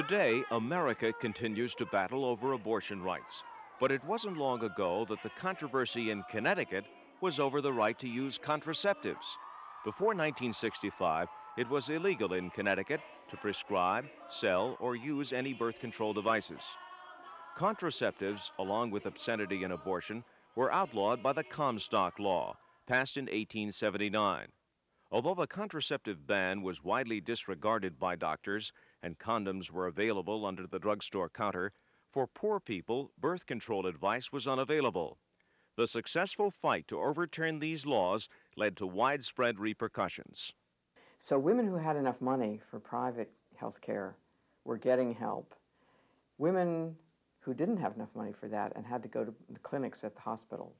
Today, America continues to battle over abortion rights. But it wasn't long ago that the controversy in Connecticut was over the right to use contraceptives. Before 1965, it was illegal in Connecticut to prescribe, sell, or use any birth control devices. Contraceptives, along with obscenity and abortion, were outlawed by the Comstock Law, passed in 1879. Although the contraceptive ban was widely disregarded by doctors and condoms were available under the drugstore counter, for poor people, birth control advice was unavailable. The successful fight to overturn these laws led to widespread repercussions. So women who had enough money for private health care were getting help. Women who didn't have enough money for that and had to go to the clinics at the hospital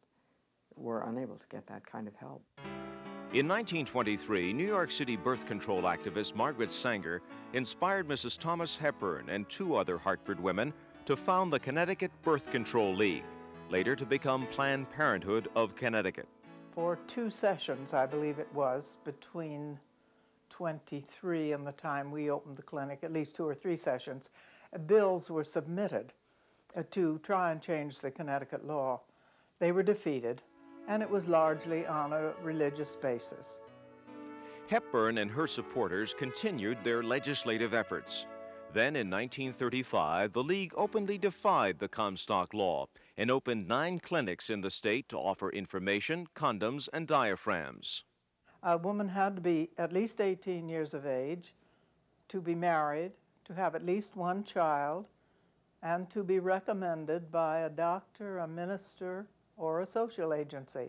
were unable to get that kind of help. In 1923, New York City birth control activist Margaret Sanger inspired Mrs. Thomas Hepburn and two other Hartford women to found the Connecticut Birth Control League, later to become Planned Parenthood of Connecticut. For two sessions, I believe it was, between 23 and the time we opened the clinic, at least two or three sessions, bills were submitted uh, to try and change the Connecticut law. They were defeated, and it was largely on a religious basis. Hepburn and her supporters continued their legislative efforts. Then in 1935, the League openly defied the Comstock Law and opened nine clinics in the state to offer information, condoms, and diaphragms. A woman had to be at least 18 years of age, to be married, to have at least one child, and to be recommended by a doctor, a minister, or a social agency.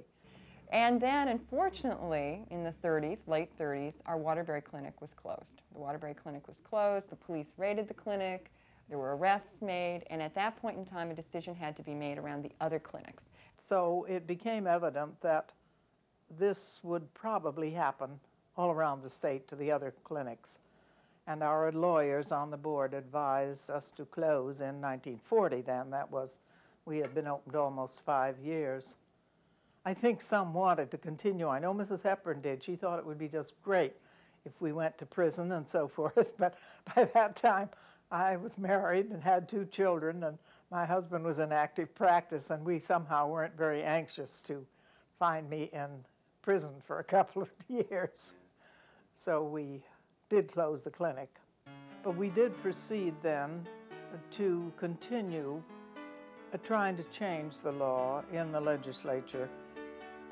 And then, unfortunately, in the 30s, late 30s, our Waterbury Clinic was closed. The Waterbury Clinic was closed, the police raided the clinic, there were arrests made, and at that point in time, a decision had to be made around the other clinics. So it became evident that this would probably happen all around the state to the other clinics and our lawyers on the board advised us to close in 1940 then. That was, we had been opened almost five years. I think some wanted to continue. I know Mrs. Hepburn did. She thought it would be just great if we went to prison and so forth. But by that time, I was married and had two children, and my husband was in active practice, and we somehow weren't very anxious to find me in prison for a couple of years. So we did close the clinic. But we did proceed then to continue trying to change the law in the legislature.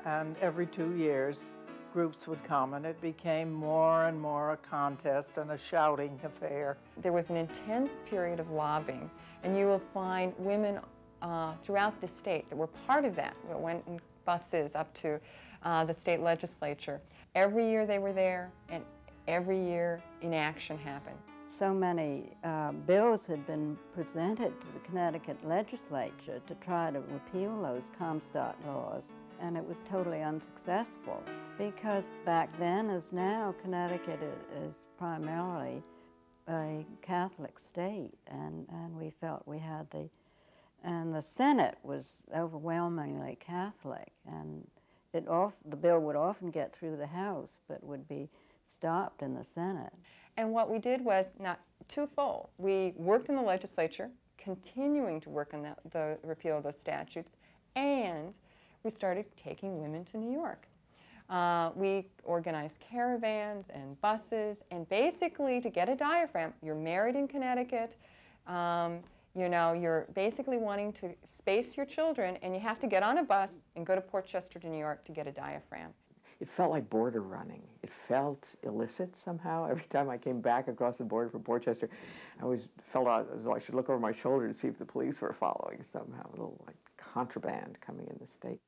And every two years, groups would come, and it became more and more a contest and a shouting affair. There was an intense period of lobbying, and you will find women uh, throughout the state that were part of that. We went in buses up to uh, the state legislature. Every year they were there, and every year inaction happened. So many uh, bills had been presented to the Connecticut legislature to try to repeal those Comstock laws, and it was totally unsuccessful because back then, as now, Connecticut is primarily a Catholic state, and, and we felt we had the, and the Senate was overwhelmingly Catholic, and it off, the bill would often get through the House, but would be stopped in the Senate. And what we did was not twofold. We worked in the legislature, continuing to work on the, the repeal of those statutes, and we started taking women to New York. Uh, we organized caravans and buses, and basically to get a diaphragm, you're married in Connecticut, um, you know, you're basically wanting to space your children, and you have to get on a bus and go to Port Chester to New York to get a diaphragm it felt like border running. It felt illicit somehow. Every time I came back across the border from Port Chester, I always felt as though I should look over my shoulder to see if the police were following somehow, a little like contraband coming in the state.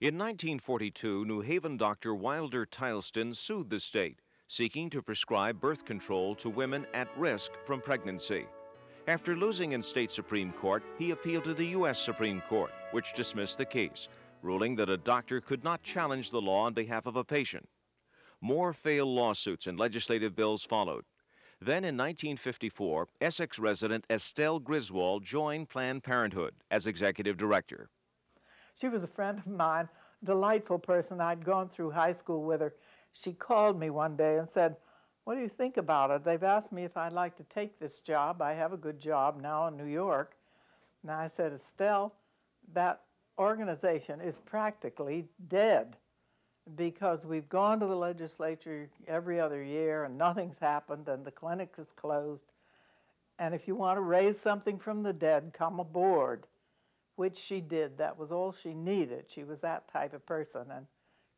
In 1942, New Haven doctor Wilder Tileston sued the state, seeking to prescribe birth control to women at risk from pregnancy. After losing in state Supreme Court, he appealed to the U.S. Supreme Court, which dismissed the case, ruling that a doctor could not challenge the law on behalf of a patient. More failed lawsuits and legislative bills followed. Then in 1954, Essex resident Estelle Griswold joined Planned Parenthood as executive director. She was a friend of mine, delightful person. I'd gone through high school with her. She called me one day and said, what do you think about it? They've asked me if I'd like to take this job. I have a good job now in New York. And I said, Estelle, that organization is practically dead because we've gone to the legislature every other year and nothing's happened and the clinic is closed. And if you want to raise something from the dead, come aboard, which she did. That was all she needed. She was that type of person. And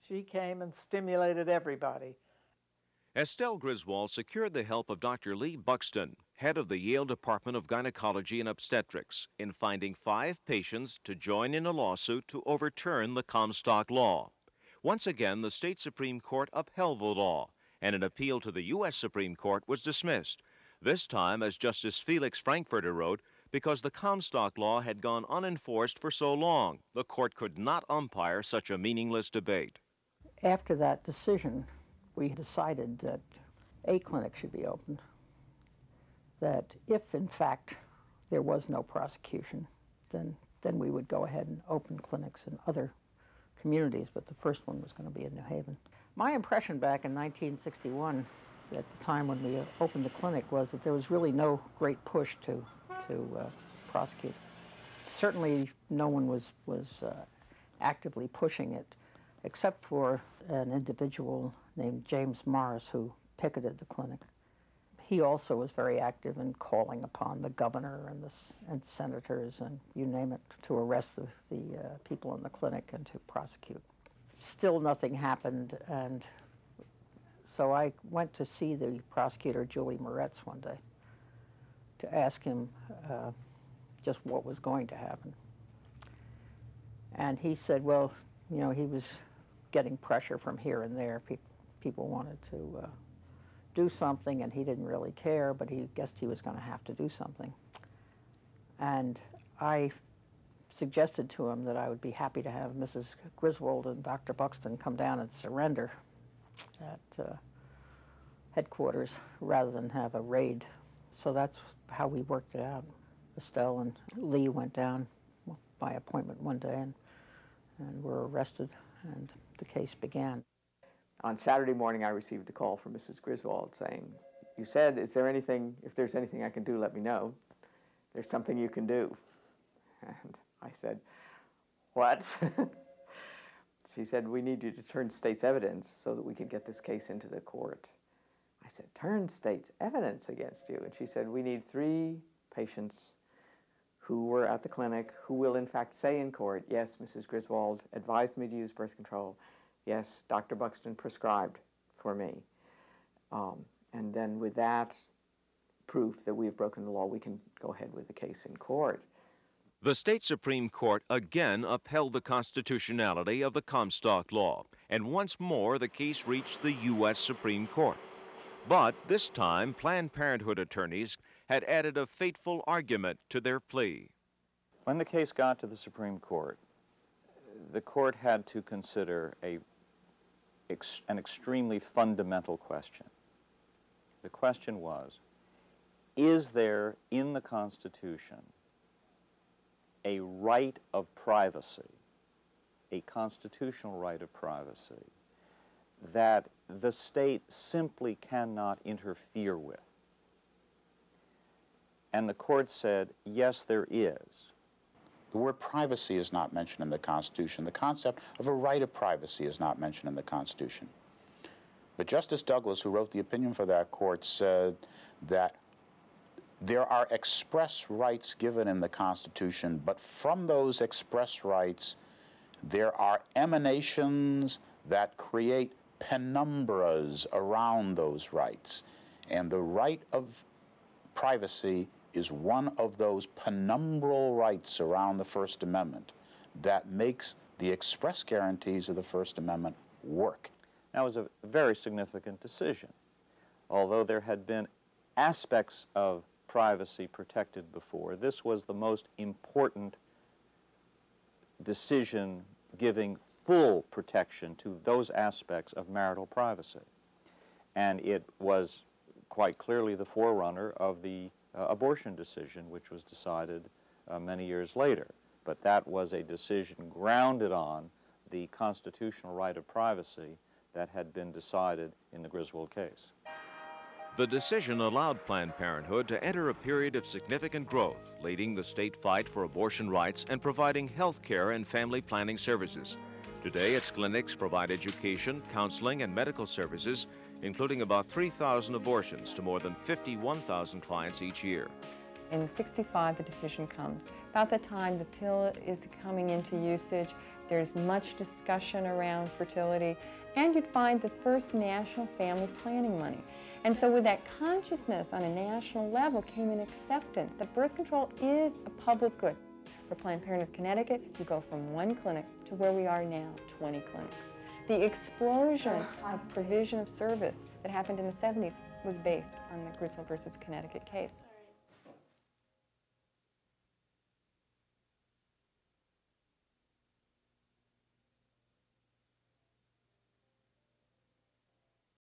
she came and stimulated everybody. Estelle Griswold secured the help of Dr. Lee Buxton, head of the Yale Department of Gynecology and Obstetrics, in finding five patients to join in a lawsuit to overturn the Comstock law. Once again, the state Supreme Court upheld the law, and an appeal to the U.S. Supreme Court was dismissed. This time, as Justice Felix Frankfurter wrote, because the Comstock law had gone unenforced for so long, the court could not umpire such a meaningless debate. After that decision, we decided that a clinic should be opened. That if, in fact, there was no prosecution, then, then we would go ahead and open clinics in other communities, but the first one was going to be in New Haven. My impression back in 1961, at the time when we opened the clinic, was that there was really no great push to, to uh, prosecute. Certainly, no one was, was uh, actively pushing it, except for an individual named James Morris who picketed the clinic. He also was very active in calling upon the governor and the and senators and you name it to arrest the, the uh, people in the clinic and to prosecute. Still nothing happened and so I went to see the prosecutor, Julie Maretz, one day to ask him uh, just what was going to happen. And he said, well, you know, he was getting pressure from here and there. People people wanted to uh, do something and he didn't really care, but he guessed he was going to have to do something. And I suggested to him that I would be happy to have Mrs. Griswold and Dr. Buxton come down and surrender at uh, headquarters rather than have a raid. So that's how we worked it out. Estelle and Lee went down by appointment one day and, and were arrested, and the case began. On Saturday morning, I received a call from Mrs. Griswold saying, you said, is there anything, if there's anything I can do, let me know. There's something you can do. And I said, what? she said, we need you to turn state's evidence so that we can get this case into the court. I said, turn state's evidence against you? And she said, we need three patients who were at the clinic who will in fact say in court, yes, Mrs. Griswold advised me to use birth control yes, Dr. Buxton prescribed for me. Um, and then with that proof that we have broken the law, we can go ahead with the case in court. The state Supreme Court again upheld the constitutionality of the Comstock Law, and once more the case reached the U.S. Supreme Court. But this time, Planned Parenthood attorneys had added a fateful argument to their plea. When the case got to the Supreme Court, the court had to consider a ex an extremely fundamental question. The question was, is there in the Constitution a right of privacy, a constitutional right of privacy, that the state simply cannot interfere with? And the court said, yes, there is. The word privacy is not mentioned in the Constitution. The concept of a right of privacy is not mentioned in the Constitution. But Justice Douglas, who wrote the opinion for that court, said that there are express rights given in the Constitution, but from those express rights, there are emanations that create penumbras around those rights. And the right of privacy is one of those penumbral rights around the First Amendment that makes the express guarantees of the First Amendment work. That was a very significant decision. Although there had been aspects of privacy protected before, this was the most important decision giving full protection to those aspects of marital privacy. And it was quite clearly the forerunner of the abortion decision, which was decided uh, many years later. But that was a decision grounded on the constitutional right of privacy that had been decided in the Griswold case. The decision allowed Planned Parenthood to enter a period of significant growth, leading the state fight for abortion rights and providing health care and family planning services. Today, its clinics provide education, counseling, and medical services, including about 3,000 abortions to more than 51,000 clients each year. In 65, the decision comes. About the time the pill is coming into usage, there's much discussion around fertility, and you'd find the first national family planning money. And so with that consciousness on a national level came an acceptance that birth control is a public good. For Planned Parenthood of Connecticut, you go from one clinic to where we are now, 20 clinics. The explosion of provision of service that happened in the 70s was based on the Griswold versus Connecticut case.